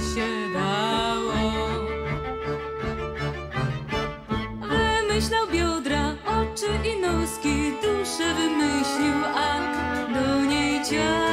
się dało. Wymyślał biodra, oczy i noski, duszę wymyślił, a do niej ciało.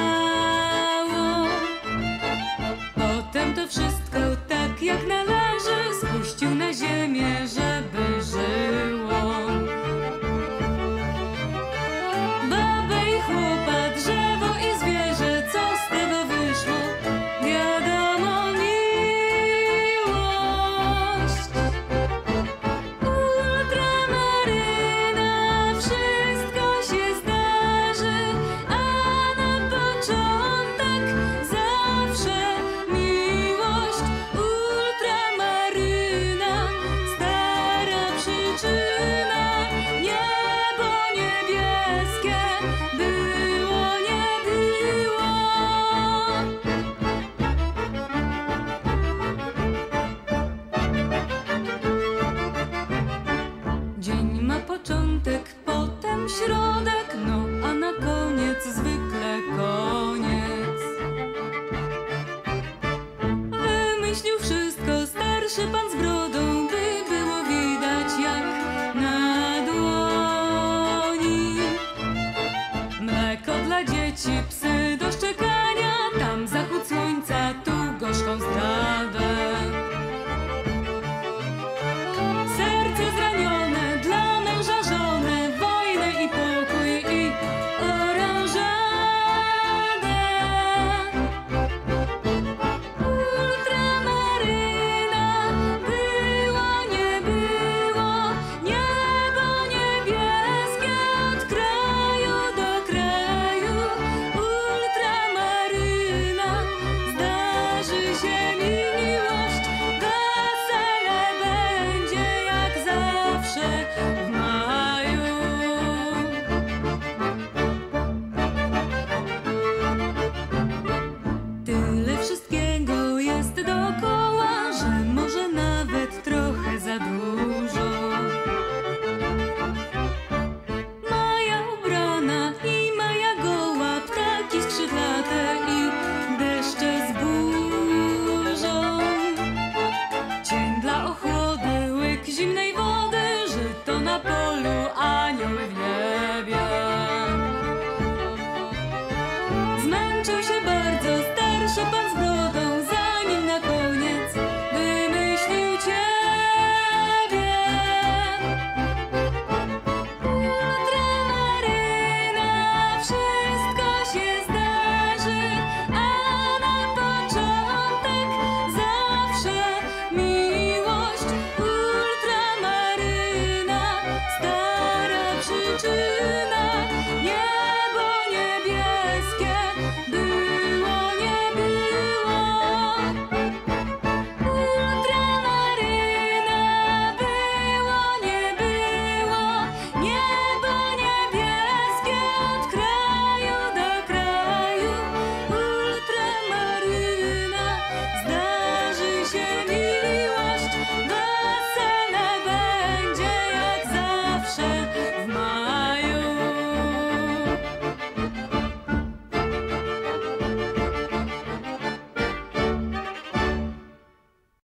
Początek, potem środek, no a na koniec zwykle koniec. Wymyślił wszystko starszy pan z brodą, by było widać jak na dłoni. Mleko dla dzieci, psy